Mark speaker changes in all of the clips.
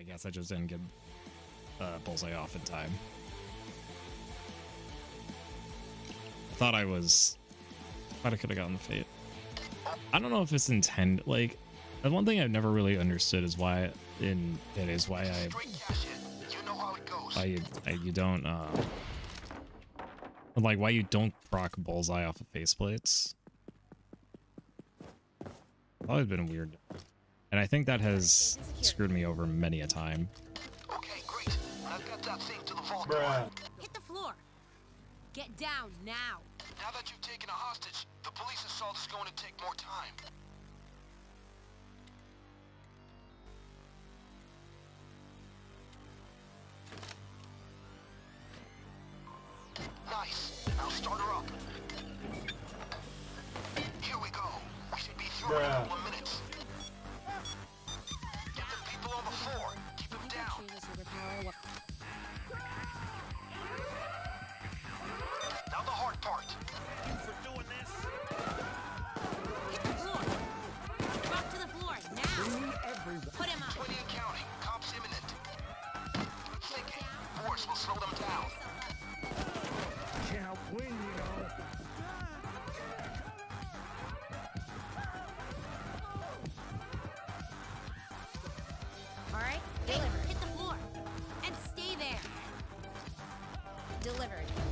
Speaker 1: I guess I just didn't get uh, bullseye off in time. I thought I was. Thought I could have gotten the fate. I don't know if it's intended. Like, the one thing I've never really understood is why, in it is why I, You know why you, I, you don't, uh, like why you don't proc bullseye off of faceplates. Always been weird, and I think that has screwed me over many a time.
Speaker 2: Okay, great. I've got that thing to the vault
Speaker 3: Bruh.
Speaker 4: Hit the floor. Get down now.
Speaker 2: Now that you've taken a hostage, the police assault is going to take more time.
Speaker 4: Delivered. Hit the floor. And stay there. Delivered.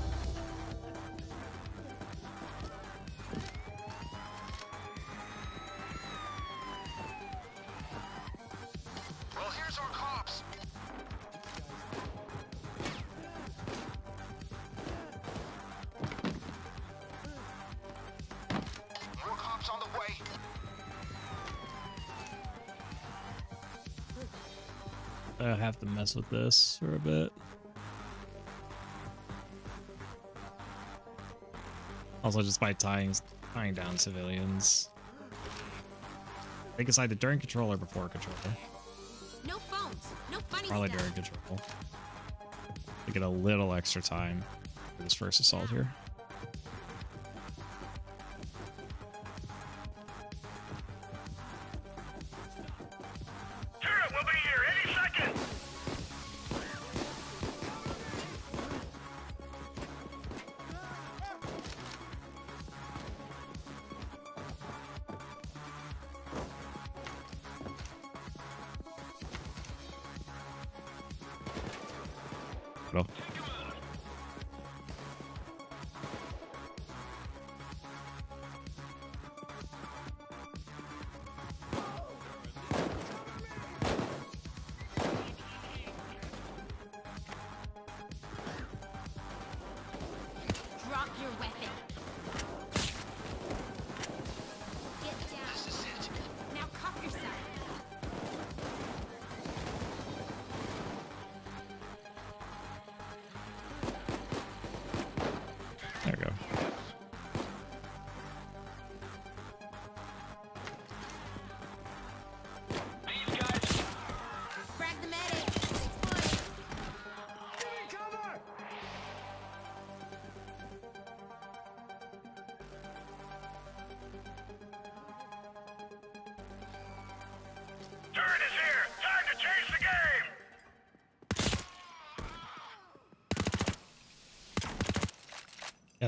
Speaker 1: I have to mess with this for a bit. Also, just by tying tying down civilians. I think it's either during control or before control.
Speaker 4: No phones. No funny
Speaker 1: Probably
Speaker 4: stuff.
Speaker 1: during control. To get a little extra time for this first assault here.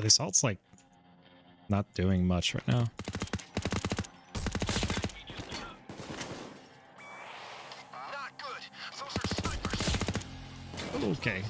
Speaker 1: Yeah, the assault's like not doing much right now.
Speaker 2: Not good. Those are snipers.
Speaker 1: Okay.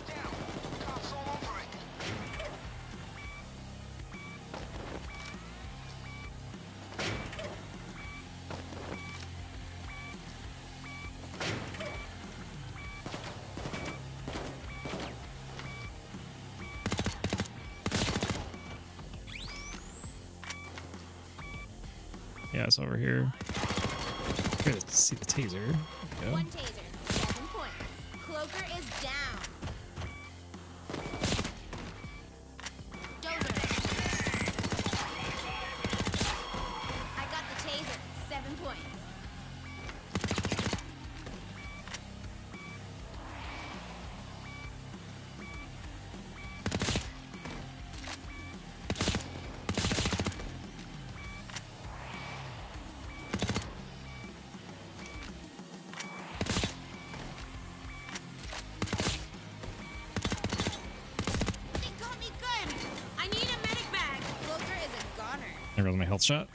Speaker 1: Yeah, it's over here. Good to see the taser.
Speaker 4: One taser. Seven points. Cloaker is down. There
Speaker 1: goes my health shot.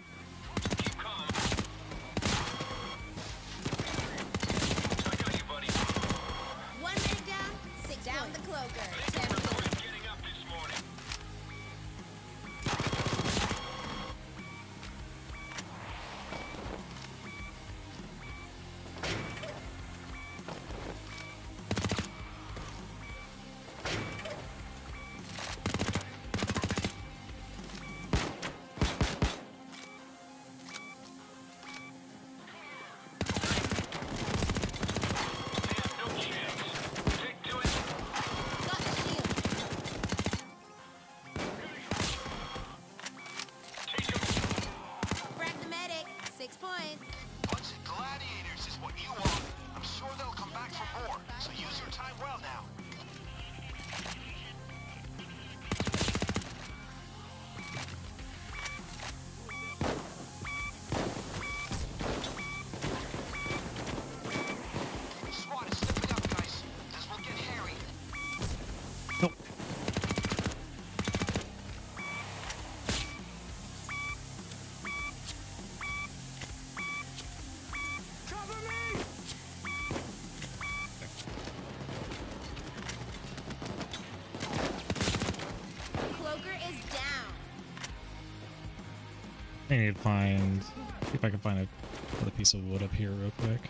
Speaker 5: I
Speaker 1: need to find see if I can find a, another piece of wood up here real quick.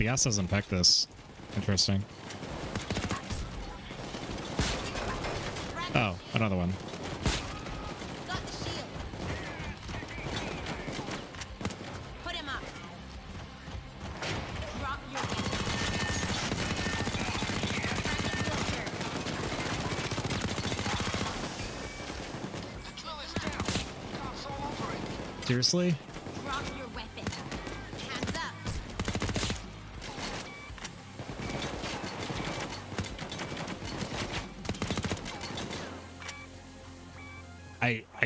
Speaker 4: The
Speaker 2: gas
Speaker 1: doesn't affect this. Interesting. Oh, another one.
Speaker 4: Got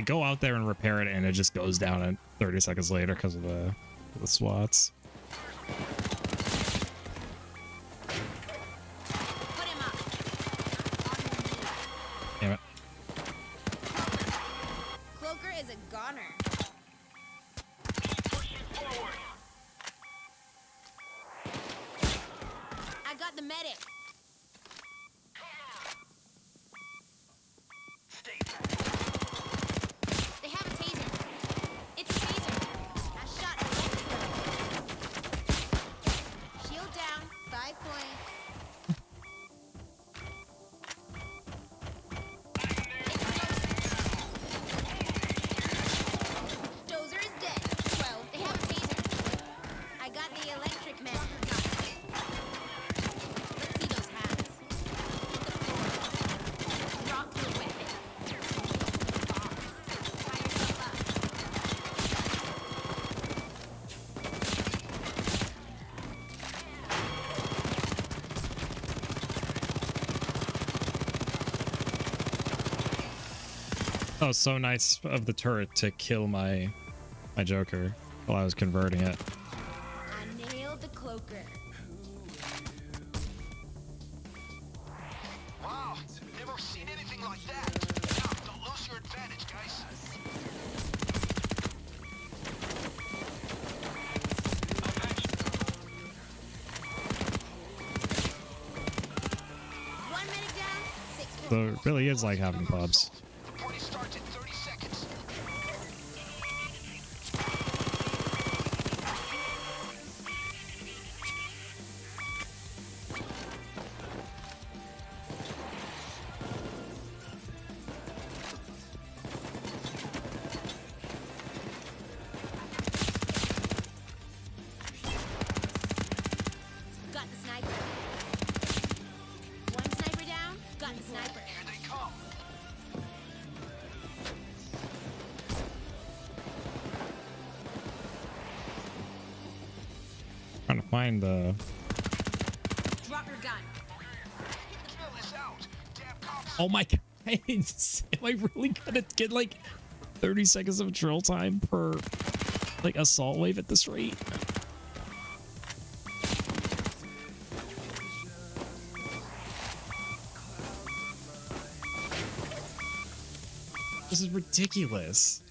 Speaker 1: go out there and repair it, and it just goes down at 30 seconds later because of the the swats.
Speaker 4: Put him up. On your knees.
Speaker 1: Damn it.
Speaker 4: Cloaker is a goner. I got the medic.
Speaker 1: Oh, so nice of the turret to kill my my Joker while I was converting it.
Speaker 4: I nailed the cloaker.
Speaker 2: Wow, never seen anything like that. Don't lose your advantage, guys.
Speaker 1: So it really is like having pubs. Oh my god. Am I really gonna get like 30 seconds of drill time per like assault wave at this rate? This is ridiculous.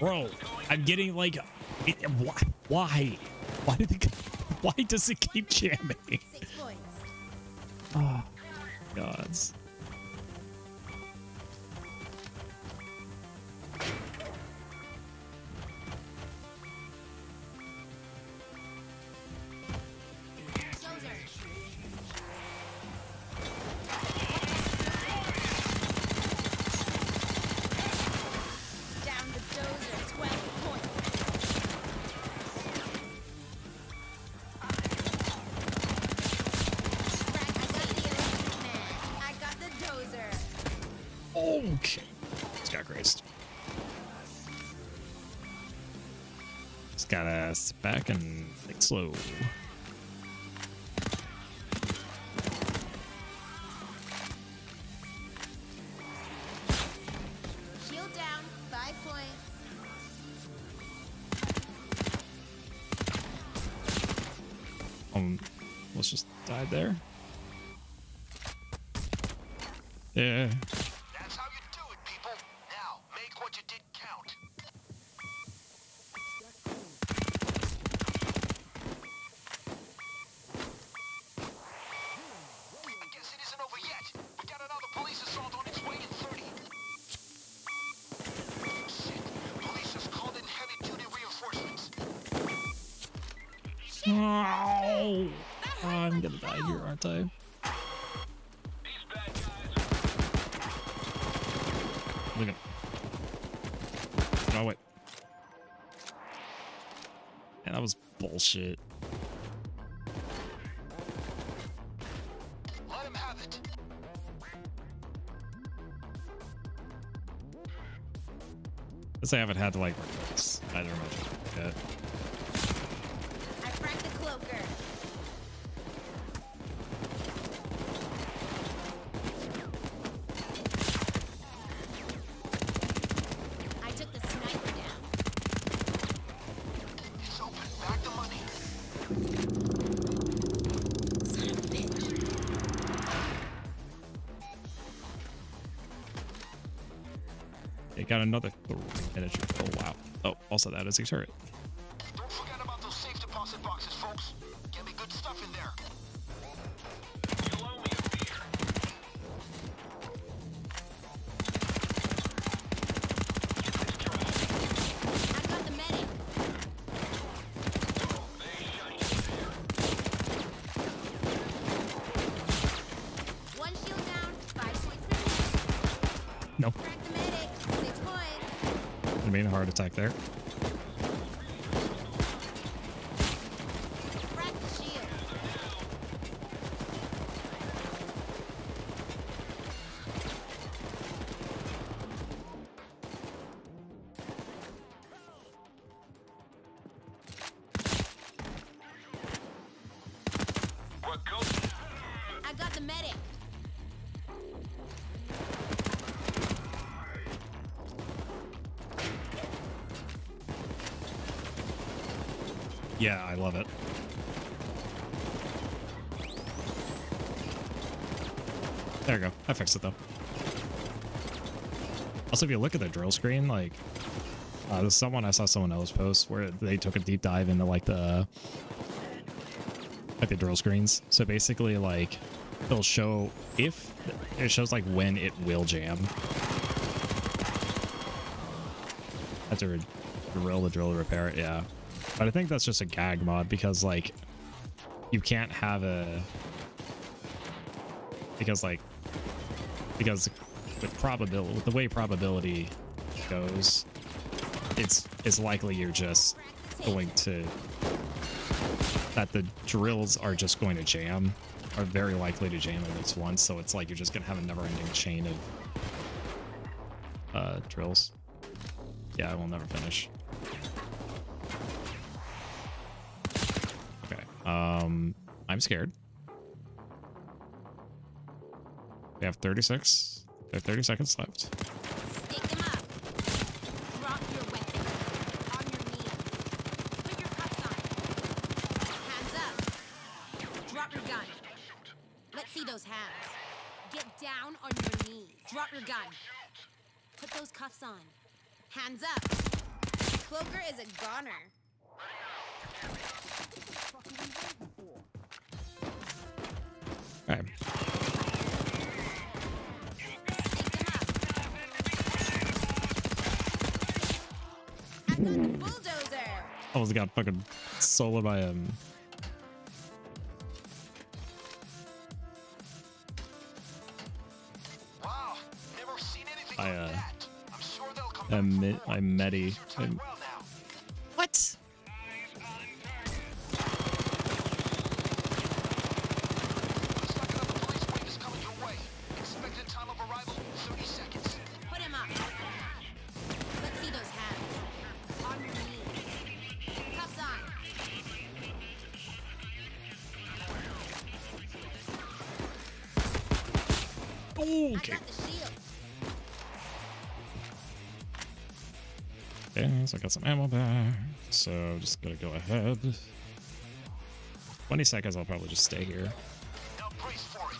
Speaker 1: Bro, I'm getting like, it, why? Why? Why, did it, why does it keep jamming? gotta sit back and think slow. Oh, I'm gonna die here, aren't I? Look at Oh, wait. Man, that was bullshit. Let's I haven't had to like. work this.
Speaker 4: I don't
Speaker 1: know. got another miniature. Oh, wow. Oh, also that is a turret. Heart attack there. Yeah, I love it. There we go. I fixed it though. Also, if you look at the drill screen, like, uh, someone I saw someone else post where they took a deep dive into like the like the drill screens. So basically, like, it'll show if it shows like when it will jam. Have to drill the drill to repair it. Yeah, but I think that's just a gag mod because like you can't have a because like because with probability with the way probability goes it's it's likely you're just going to that the drills are just going to jam are very likely to jam at least once. So it's like you're just gonna have a never-ending chain of uh drills. Yeah i will never finish um i'm scared we have 36 we have 30 seconds left.
Speaker 4: Drop your gun. Put those cuffs on. Hands up. Cloaker is a goner.
Speaker 1: Okay
Speaker 4: Stick them up. I got the bulldozer.
Speaker 1: almost got fucking soloed by um
Speaker 2: Wow, never seen anything
Speaker 1: I,
Speaker 2: like
Speaker 1: uh,
Speaker 2: that. I'm sure they'll come
Speaker 1: I
Speaker 2: back for
Speaker 1: met
Speaker 2: more.
Speaker 1: I medi
Speaker 2: Use your time
Speaker 1: I-
Speaker 4: I
Speaker 1: okay
Speaker 4: got the shield.
Speaker 1: okay so i got some ammo back so just gonna go ahead 20 seconds i'll probably just stay here
Speaker 2: Now brace for it.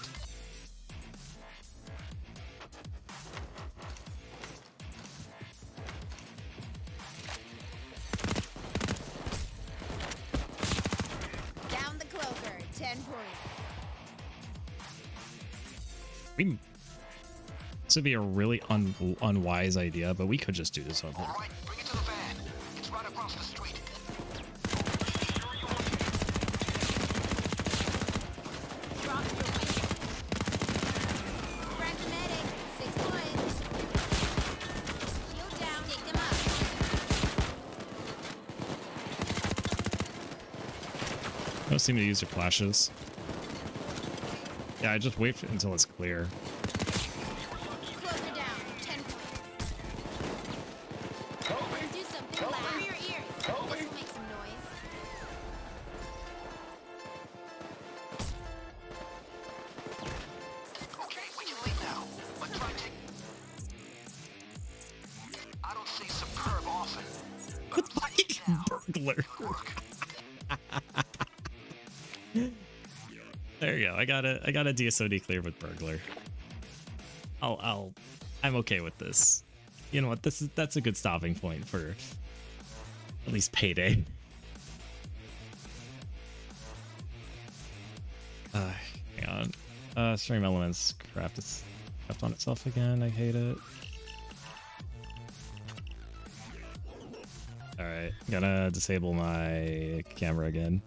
Speaker 4: Down the cloaker. Ten points.
Speaker 1: we this would be a really un, unwise idea but we could just do this over
Speaker 2: All right, bring it to the van. It's right across the street.
Speaker 4: Drop your weapon. Crack the medic. Six points. Shield down. Take them up.
Speaker 1: don't seem to use your flashes yeah i just wait until it's clear there you go i got a i got a dsod clear with burglar i'll i'll i'm okay with this you know what this is that's a good stopping point for at least payday Uh, hang on. Uh, stream elements craft it's craft on itself again. I hate it. All right, gonna disable my camera again.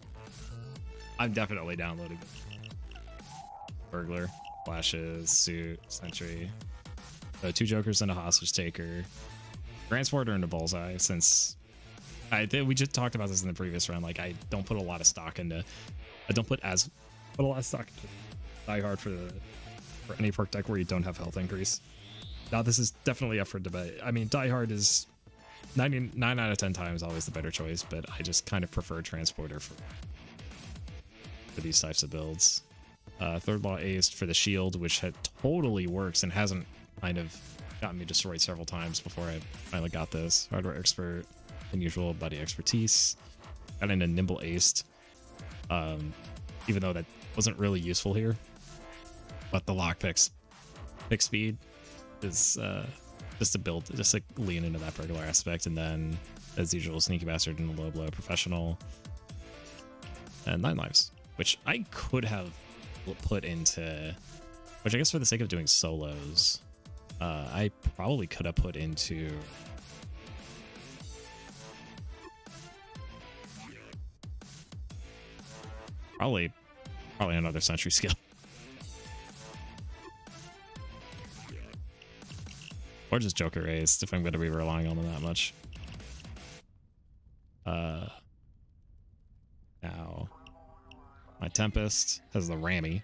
Speaker 1: I'm definitely downloading. Burglar, flashes, suit, sentry. So two jokers and a hostage taker. Transporter into bullseye since I think we just talked about this in the previous round. Like I don't put a lot of stock into I don't put as put a lot of stock into die hard for the for any perk deck where you don't have health increase. Now this is definitely up for debate. I mean die hard is 99 out of 10 times always the better choice, but I just kind of prefer transporter for for these types of builds. Uh, third law aced for the shield, which had totally works and hasn't kind of gotten me destroyed several times before I finally got this. Hardware expert, unusual body expertise. Got into nimble aced, um, even though that wasn't really useful here. But the lockpicks, pick speed is uh, just to build, just to lean into that regular aspect, and then as usual, sneaky bastard and low blow professional, and nine lives, which I could have put into, which I guess for the sake of doing solos, uh, I probably could have put into. Probably, probably another sentry skill. Or just Joker Ace if I'm going to be relying on them that much. Uh, now, my Tempest has the Rammy.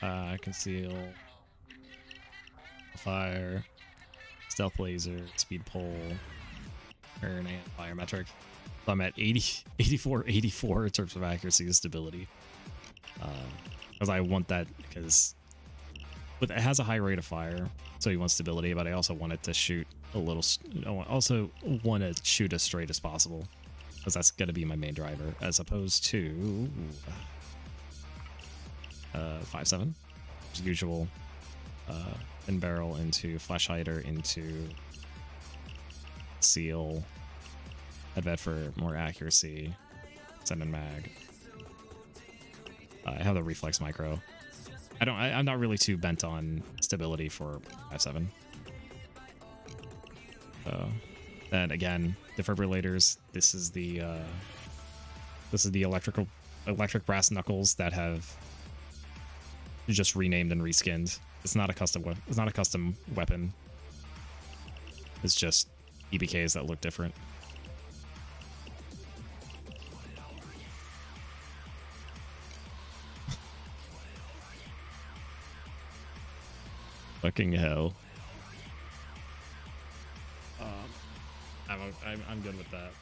Speaker 1: Uh, conceal, fire, stealth laser, speed pull, turn, and biometric. So I'm at 80, 84, 84 in terms of accuracy and stability. Because I want that because but it has a high rate of fire, so you want stability, but I also want it to shoot a little. I also want to shoot as straight as possible, because that's going to be my main driver, as opposed to uh, five seven, as usual. Uh, in barrel into flash hider into seal. Headvet for more accuracy. Send in mag. Uh, I have the reflex micro. I don't. I, am not really too bent on stability for five seven. So, then again, defibrillators. This is the uh, this is the electrical electric brass knuckles that have just renamed and reskinned. It's not a custom. It's not a custom weapon. It's just EBKs that look different. Fucking hell. Um, I'm, I'm, I'm good with that.